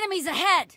Enemies ahead!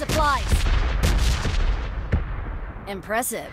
Supplies. Impressive.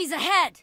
Enemies ahead!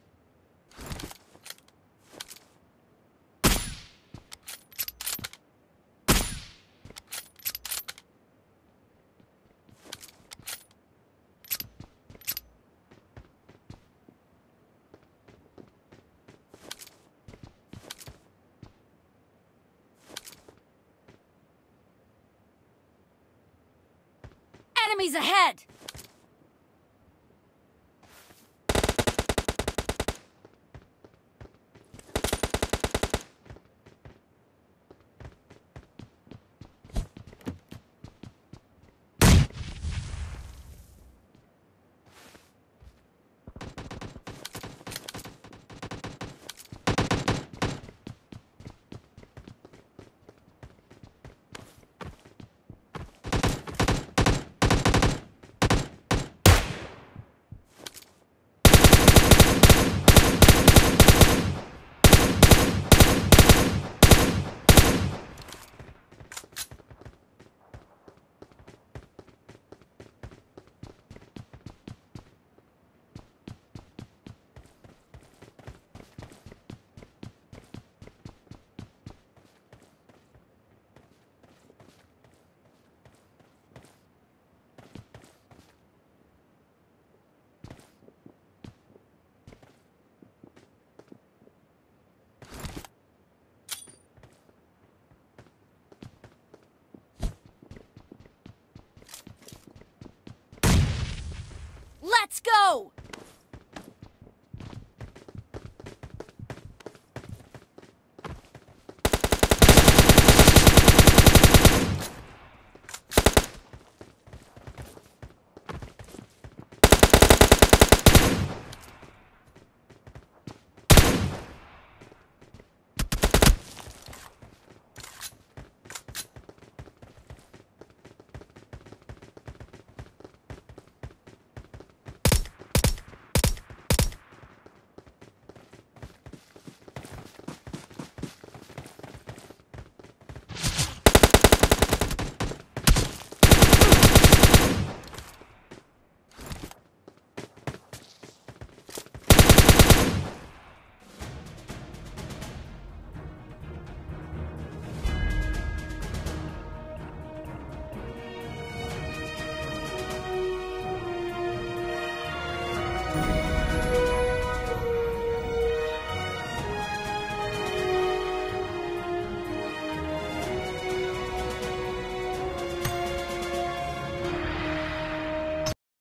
Enemies ahead! Let's go!